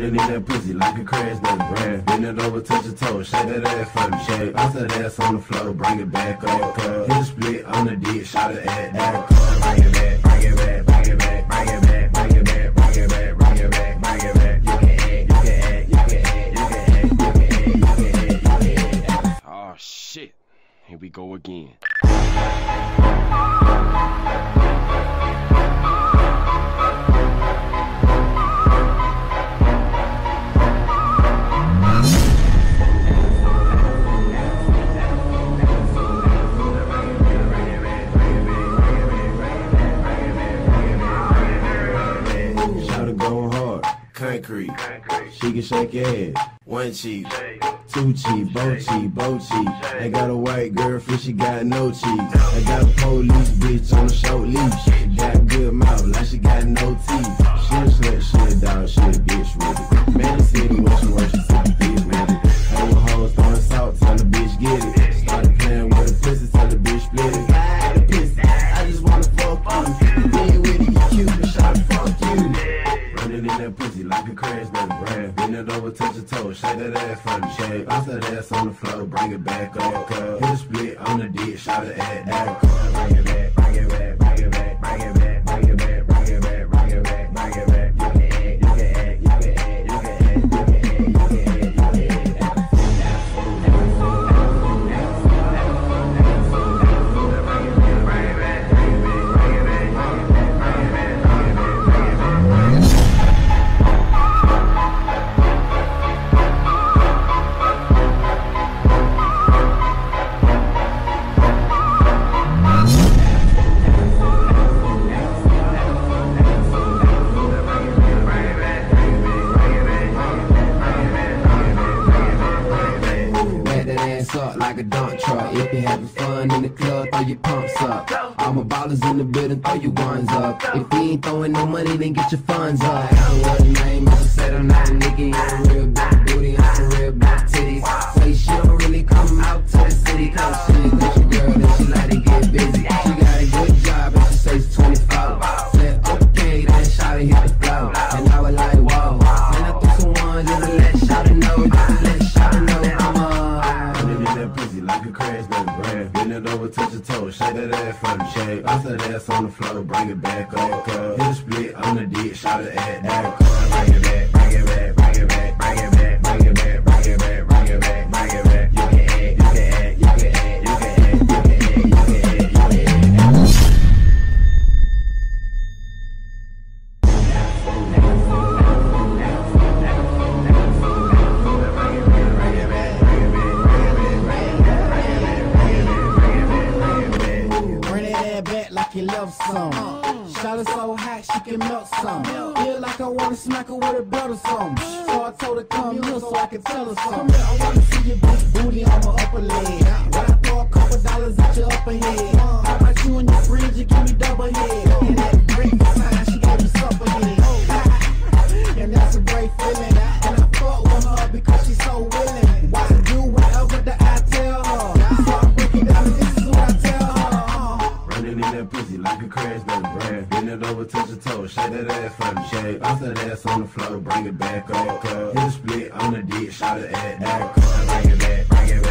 In that pussy like a crash that brand. Bend it over, touch your toes, shake that ass for the shake. Bounce that ass on the floor, bring it back up. Hit a split on the dick, shot it at that. Bring bring it back, bring it back, bring it back, bring it back. Oh shit. Here we go again. She can shake your head. One cheek, two cheek, both cheek, both cheek. I got a white girlfriend, she got no cheeks. I got a police bitch on a short leash. Pussy like a crash that brand. Bend it over, touch your toes, shake that ass for the shake. Bounce that ass on the floor, bring it back up. Hit a split on the dick, shot it at that. Back up like a dump truck. If you having fun in the club, throw your pumps up. All my ballers in the building, throw your ones up. If you ain't throwing no money, then get your funds up. I don't what the name. I said I'm not a nigga, I'm a real big booty, I'm some real big titties. Say she don't really come out toes, that for the shake. Bounce that ass on the floor, bring it back up. Hit a split on the dick, shot it at that. Bring it back, love some. Shot her so hot she can melt some. Feel like I wanna smack her with a belt or something. So I told her come here so I can tell her something. I wanna see your big booty on my upper leg. When I throw a couple dollars at your upper head. How about you and your friends? You give me double head. A crash that brand. Bend it over, touch your toes, shake that ass for the shake. Bounce that ass on the floor, bring it back up. Hit a split on the dick, shot it at that. Bring it back, bring it back,